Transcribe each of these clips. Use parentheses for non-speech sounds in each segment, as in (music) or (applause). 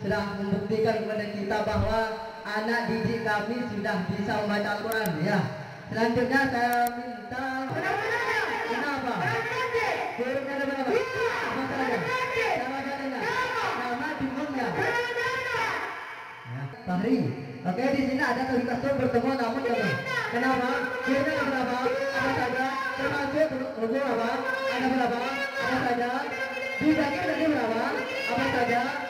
sudah membuktikan kepada kita bahwa anak didik kami sudah bisa membaca Al-Quran ya. Selanjutnya saya minta Kenapa? Hurufnya ada berapa? Apa saja? Nama. Ya. Fahri. Oke di sini ada tuh bertemu namun. Kenapa? Hurufnya ada berapa? Apa saja? Termasuk huruf apa? Ada berapa? Apa saja? Dibagi berapa? Apa saja?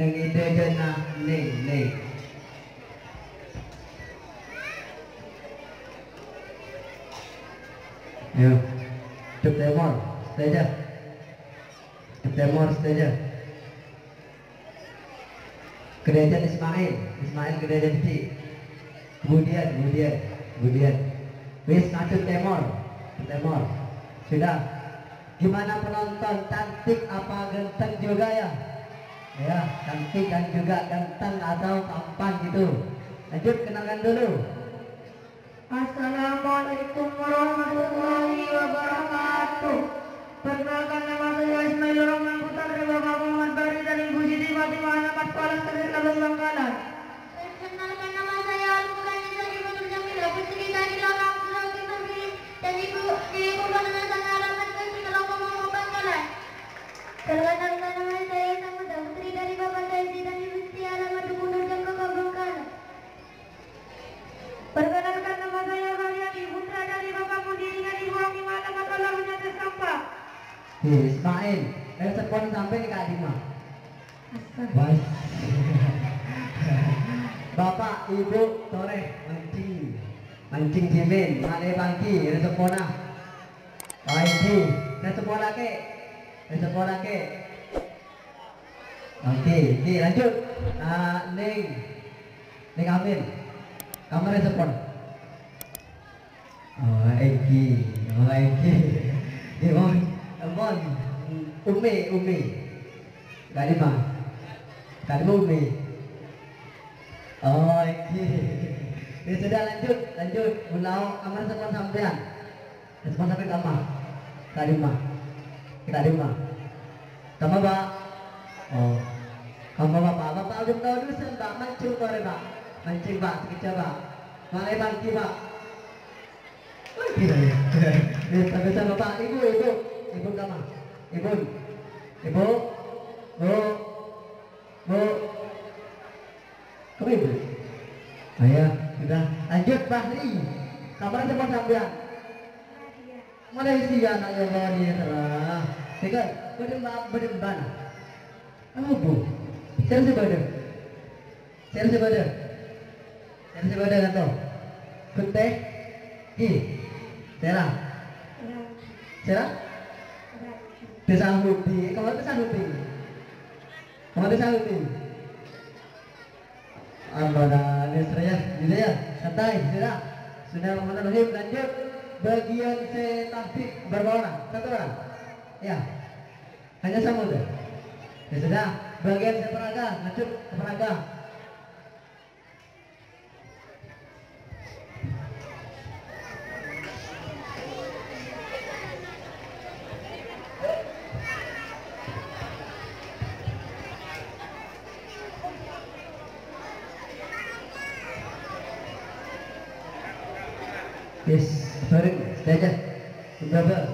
Kada sampean. Neng ide jena ning ning. Yo. Cep temor, stay aja. Cep temor, stay aja. Kerajaan Ismail, Ismail kerajaan kecil. Kemudian, kemudian, kemudian. Wis ngadut temor, temor. Sudah, Gimana penonton cantik apa ganteng juga ya? Ya, cantik dan juga ganteng atau tampan gitu. Lanjut kenalkan dulu. Assalamualaikum warahmatullahi wabarakatuh. Perkenalkan nama saya Ismail Rahman Putra dari Bapak Muhammad Bari dari Ibu Siti Fatimah anak sekolah Sekolah Labang Bangkalan. Perkenalkan nama saya Al-Quran dari Bapak Jamil dari Lorong Sulawesi Tenggara dan ibu ibu Bangkalan sana alamat ke Singapura Bapak Bangkalan. Perkenalkan Nih, Ismail, respon sampai di Kak Dima. Baik. (laughs) Bapak, Ibu, sore mancing, mancing jimin, mane pagi, resepona. Baik, di, resepona ke, resepona ke. Oke, oke, lanjut. Ah, Ning, Ning Amin, kamu respon. Oh, Eki, oh Eki, Gimon, (laughs) Gimon, Umi, Umi, Kalima, Kalima Umi. Oh, Eki. Ya sudah lanjut, lanjut. Ulau kamar respon sampean. Respon sampai kamar. Kalima, Kalima. Kamu pak? Oh, kamu bapak, bapak udah tahu dulu pak, mancing kore pak, mancing pak, sekejap pak, malai pagi pak. Oh, iya, iya. Nih, sampai sama pak, ibu, ibu, ibu kamu, ibu, ibu, bu, bu, kamu ibu. Ayah, sudah lanjut Bahri. Kabar cepat sampean. Malaysia nak ya Allah ni terah. Tiga, berdemban, berdemban. Apa bu? Saya pada. Saya pada. Saya kan tu. Kuteh. Ki. Tera. Tera. Desa Hudi. Kamu desa Hudi. Kamu desa Hudi. Dah ini seraya, gitu ya, santai, sudah, sudah memenuhi lanjut bagian saya tahfidz berapa orang? Satu orang? Ya, hanya sama. Ya sudah, bagian saya peraga, lanjut peraga. Yes, bareng, saja. Berapa?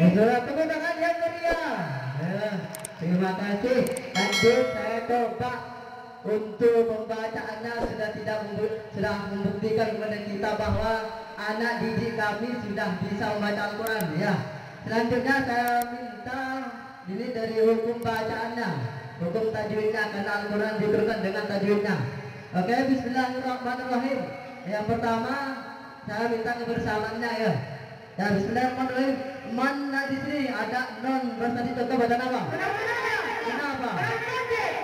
Saudara tepuk tangan yang meriah. Ya, terima kasih. Lanjut saya coba untuk pembacaannya sudah tidak sudah membuktikan kepada kita bahwa anak didik kami sudah bisa membaca Al-Quran ya. Selanjutnya saya minta ini dari hukum bacaannya, hukum tajwidnya karena Al-Quran diturunkan dengan tajwidnya. Oke, Bismillahirrahmanirrahim. Yang pertama saya minta kebersamaannya ya. Ya Bismillahirrahmanirrahim. Mana di sini ada non berarti contoh baca apa? Kenapa?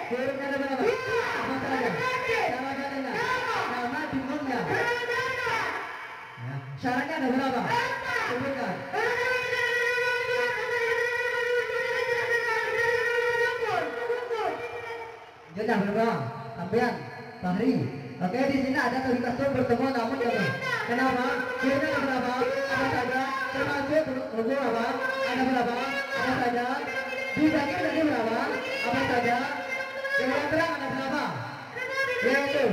Hurufnya ada berapa? Apa saja? Cara bacanya? Nama bingung ya? Ya. Syaratnya ada berapa? Sebutkan. Berapa? Sampean, Fahri. Oke, di sini ada tulisan bertemu namun kamu. Kenapa? Hurufnya ada berapa? Apa saja? Termasuk huruf apa? Ada berapa? Apa saja? Dibagi dari berapa? Apa saja? Yang terang ada berapa? Yaitu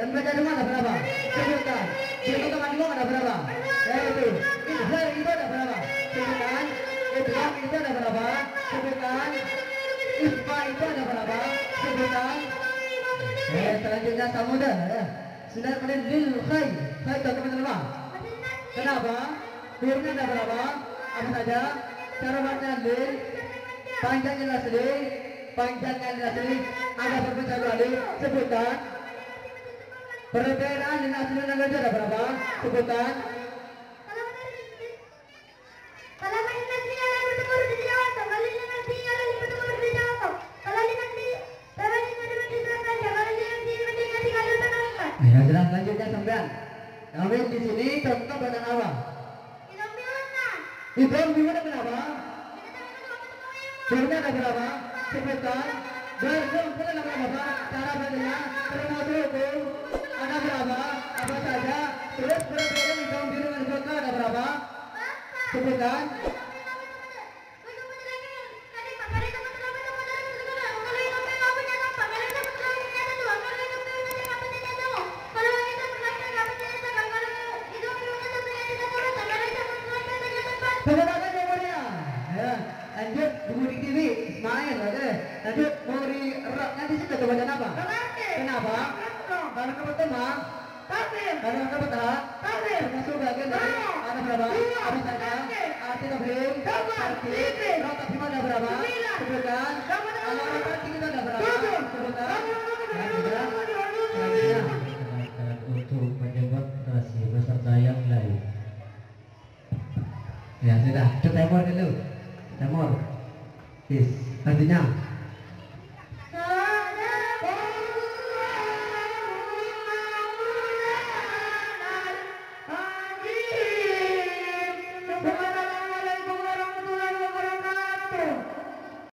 dan baca demam ada berapa? Sebutkan. Sebutkan demam ada berapa? Yaitu izhar itu ada berapa? Sebutkan. Idgham itu ada berapa? Sebutkan. Isfa itu ada berapa? Sebutkan. Eh, selanjutnya samudra ya. Sudah kemudian lil. Khair itu teman-teman. Kenapa? Hurufnya ada berapa? Apa saja? Cara baca lil. Panjangnya adalah lil. Panjangnya adalah lil. Ada berbaca dua lil. Sebutkan. Perbedaan dan asli dan gajah ada berapa? Sebutkan. Ya jelas lanjutnya sampean. Kami di sini contoh badan apa? Idram gimana kenapa? Hurufnya ada berapa? Sebutkan. Dan huruf ada berapa? Cara bacanya termasuk hukum ada berapa? Apa saja? Terus yang mulia. Ya, lanjut TV Ismail oke. Lanjut nanti coba apa? Kenapa? Karena karena pertama termasuk bagian dari ada berapa? Apa saja? Arti arti, ada berapa? Sebutkan. Alamat arti kita ada Ya sudah, kita temor dulu. Temor. Yes. Artinya